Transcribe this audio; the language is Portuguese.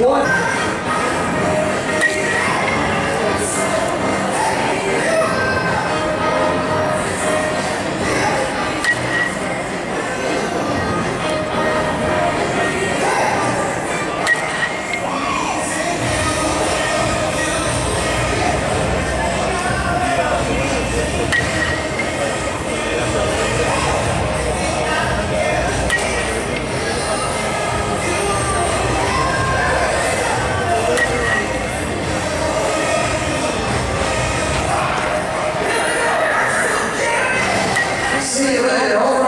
What? Senhor é.